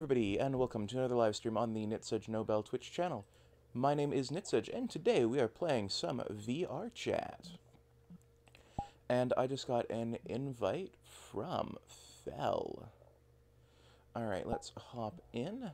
everybody, and welcome to another live stream on the Nytsuj Nobel Twitch channel. My name is Nitsuj, and today we are playing some VR chat. And I just got an invite from Fell. Alright, let's hop in.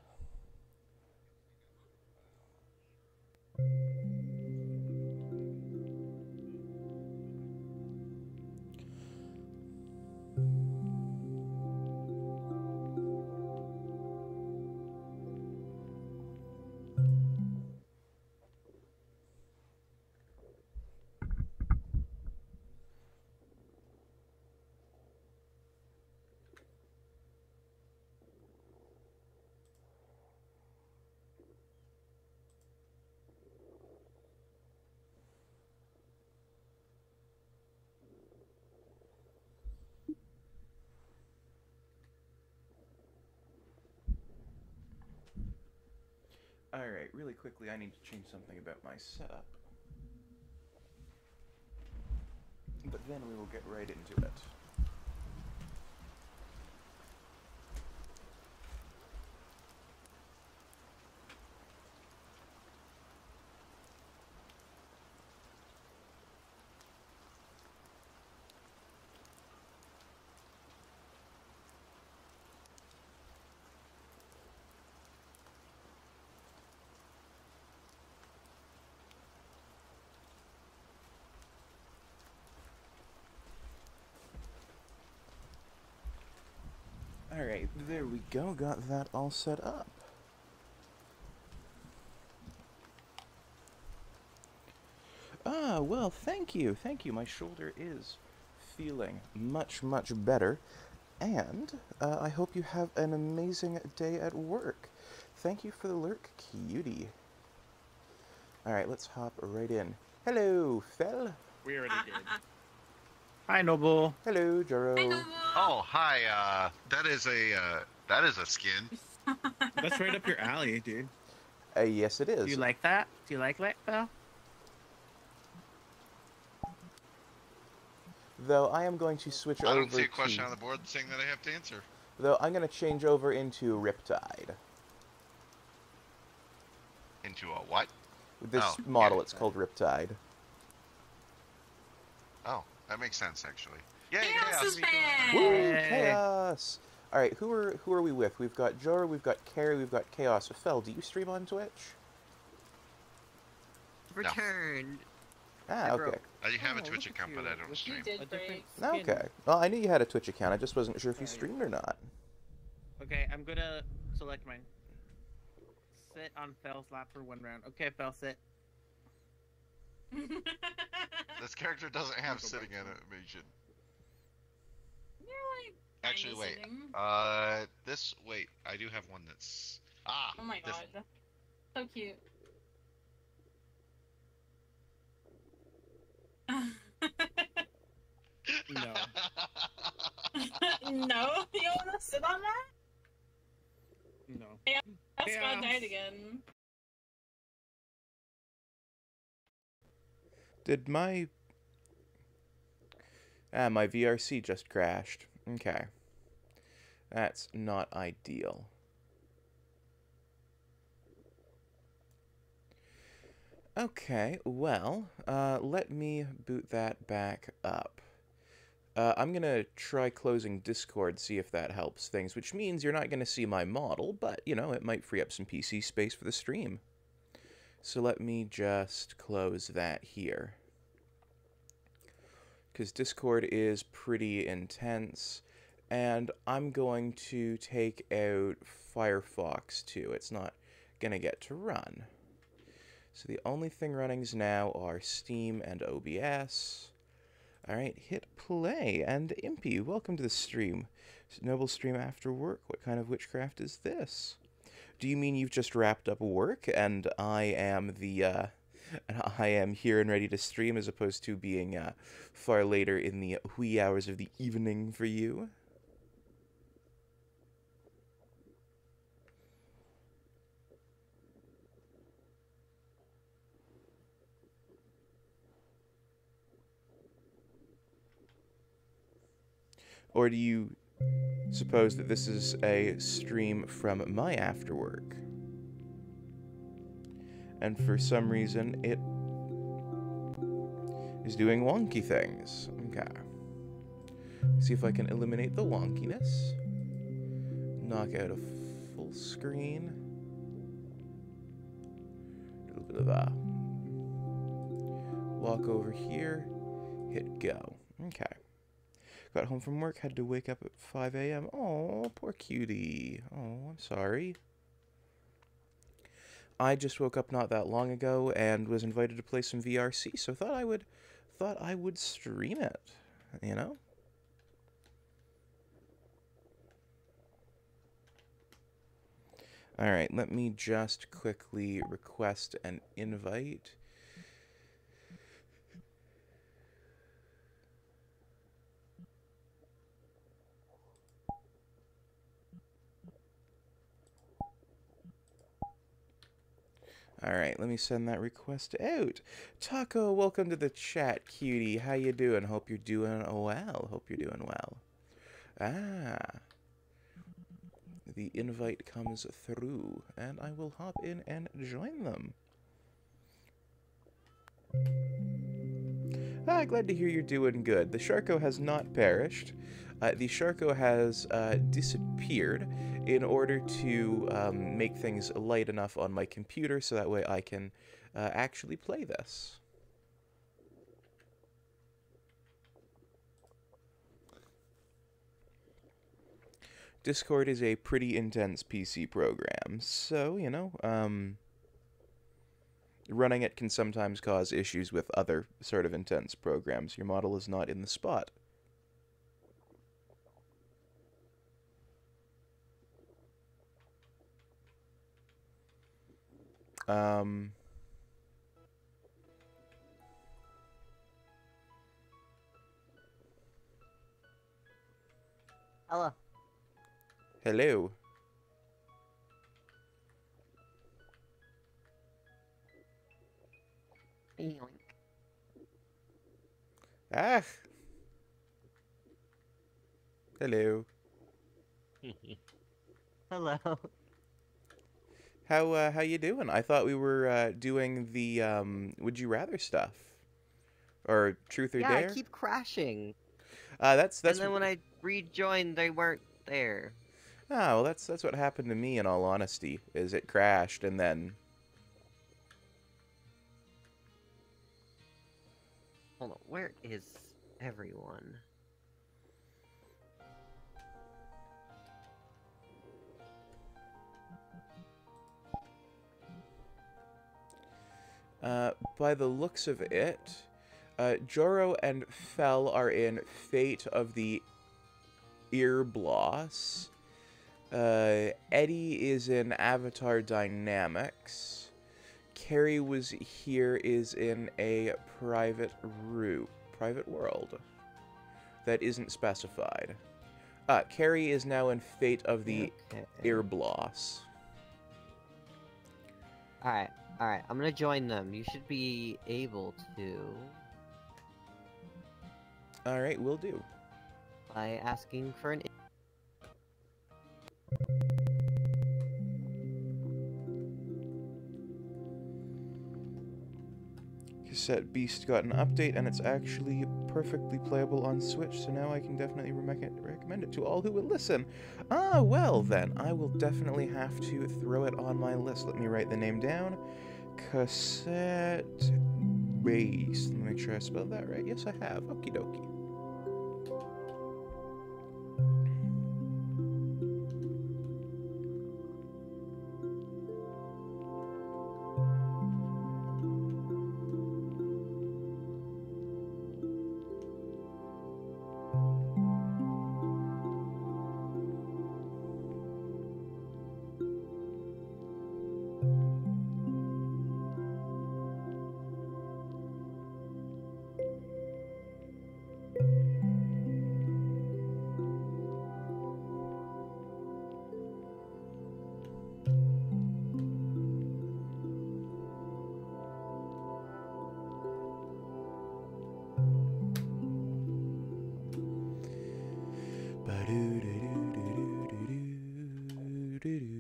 Alright, really quickly, I need to change something about my setup. But then we will get right into it. Alright, there we go. Got that all set up. Ah, well, thank you. Thank you. My shoulder is feeling much, much better. And uh, I hope you have an amazing day at work. Thank you for the lurk, cutie. Alright, let's hop right in. Hello, Fell. We already did. Hi, Noble. Hello, Joro. Oh, hi. Uh, that is a uh, that is a skin. That's right up your alley, dude. Uh, yes, it is. Do you like that? Do you like that, Belle? Though I am going to switch over. I over don't see a question to... on the board saying that I have to answer. Though I'm going to change over into Riptide. Into a what? With this Oh, model, yeah. it's called Riptide. Oh, that makes sense actually. Yay, Chaos chaos! is back! Woo! Chaos! Alright, who are who are we with? We've got Jor, we've got Kari, we've got Chaos. Fell, do you stream on Twitch? Returned. Ah, I okay. broke. I have a Oh, Twitch look at account, but. I don't stream. did A break. different skin. Okay. Well, I knew you had a Twitch account. I just wasn't sure if you streamed or not. Okay, I'm gonna select mine. Sit on Fell's lap for one round. Okay, Fell, sit. This character doesn't have sitting animation. You're like Actually, wait. sitting. Uh, this wait. I do have one that's ah. Oh my this- god. So cute. No. no? You wanna sit on that? No. Yeah. That's Chaos. gonna again. Did my Ah, my VRC just crashed. Okay. That's not ideal. Okay, well, uh, let me boot that back up. Uh, I'm gonna try closing Discord, see if that helps things, which means you're not gonna see my model, but, you know, it might free up some PC space for the stream. So let me just close that here. Because Discord is pretty intense, and I'm going to take out Firefox too. It's not gonna get to run. So the only thing runnings now are Steam and OBS. Alright, hit play. And Impy, welcome to the stream. Noble stream after work. What kind of witchcraft is this? Do you mean you've just wrapped up work and I am the uh and I am here and ready to stream as opposed to being uh, far later in the wee hours of the evening for you? Or do you Suppose that this is a stream from my after work. And for some reason, it is doing wonky things. Okay. See if I can eliminate the wonkiness. Knock out a full screen. A little bit of that. Walk over here. Hit go. Okay. Got home from work, had to wake up at 5 a.m. Oh, poor cutie. Oh, I'm sorry. I just woke up not that long ago and was invited to play some VRC, so thought I would thought I would stream it, you know? All right, let me just quickly request an invite. All right, let me send that request out. Taco, welcome to the chat, cutie. How you doing? Hope you're doing well. Hope you're doing well. Ah. The invite comes through, and I will hop in and join them. Ah, glad to hear you're doing good. The Sharko has not perished. Uh, the Sharko has uh, disappeared in order to um, make things light enough on my computer so that way I can uh, actually play this. Discord is a pretty intense PC program, so, you know, um, running it can sometimes cause issues with other sort of intense programs. Your model is not in the spot. Um, Hello. hello. Yoink. Ah. Hello. Hello. How uh, how you doing? I thought we were uh, doing the um, would you rather stuff, or truth or yeah, dare. I keep crashing. Uh, that's that's and then when I rejoined, they weren't there. oh well, that's that's what happened to me. In all honesty, is it crashed and then Hold on, where is everyone? Uh, by the looks of it, uh, Joro and Fell are in Fate of the Earbloss. Uh, Eddie is in Avatar Dynamics. Kari was here is in a private route, private world that isn't specified. Uh, Kari is now in Fate of the Okay. Earbloss. Alright, alright, I'm gonna join them. You should be able to All right, we'll do. by asking for an. Cassette Beast got an update and it's actually perfectly playable on Switch, so now I can definitely re- recommend it to all who will listen. Ah, well then, I will definitely have to throw it on my list. Let me write the name down. Cassette Beast. Let me make sure I spelled that right. Yes, I have. Okie dokie. do do